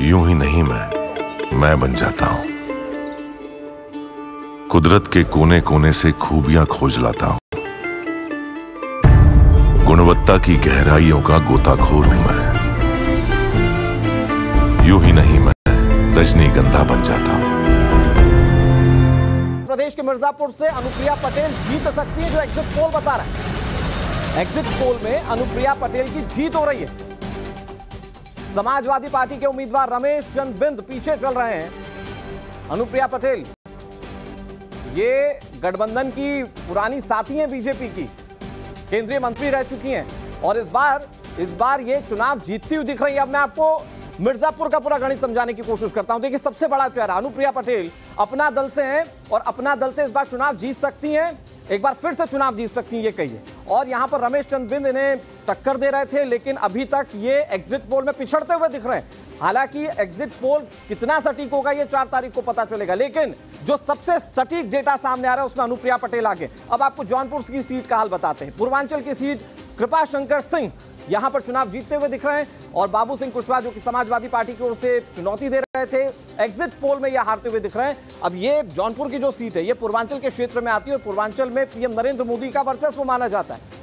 यूँ ही नहीं मैं मैं बन जाता हूँ। कुदरत के कोने कोने से खूबियाँ खोज लाता हूँ। गुणवत्ता की गहराइयों का गोताखोर हूँ मैं। यूँ ही नहीं मैं, रजनीगंधा बन जाता हूँ। प्रदेश के मिर्जापुर से अनुप्रिया पटेल जीत सकती है, जो एग्जिट पोल बता रहा है। एग्जिट पोल में अनुप्रिया पटेल की जीत हो रही है। समाजवादी पार्टी के उम्मीदवार रमेश चंद बिंद पीछे चल रहे हैं। अनुप्रिया पटेल, ये गठबंधन की पुरानी साथी हैं बीजेपी की केंद्रीय मंत्री रह चुकी हैं और इस बार इस बार ये चुनाव जीतती हुई दिख रही है। अब मैं आपको मिर्जापुर का पूरा गणित समझाने की कोशिश करता हूँ। देखिए, सबसे बड़ा चेहरा, अनुप्रिया पटेल अपना दल से हैं और अपना दल से इस बार चुनाव जीत सकती हैं। एक बार फिर से चुनाव जीत सकती हैं, ये कहिए। और यहाँ पर रमेश चंद बिंद इन्हें टक्कर दे रहे थे, लेकिन अभी तक ये एग्जिट पोल में पिछड़ते हुए दिख रहे हैं। हालाँकि एग्जिट पोल कितना सटीक होगा, ये चार तारीख को पता चलेगा, लेकिन जो सबसे सटीक डेटा सामने आ रहा है, उसमें अनुप्रिया पटेल आगे। अब आपको जौनपुर की सीट का हाल बताते हैं। पूर्वांचल की सीट कृपा शंकर सिंह यहाँ पर चुनाव जीतते हुए दिख रहे हैं और बाबू सिंह कुशवाहा, जो कि समाजवादी पार्टी की ओर से चुनौती दे रहे थे एग्जिट पोल में यह हारते हुए दिख रहे हैं। अब ये जौनपुर की जो सीट है, ये पूर्वांचल के क्षेत्र में आती है और पूर्वांचल में पीएम नरेंद्र मोदी का वर्चस्व माना जाता है।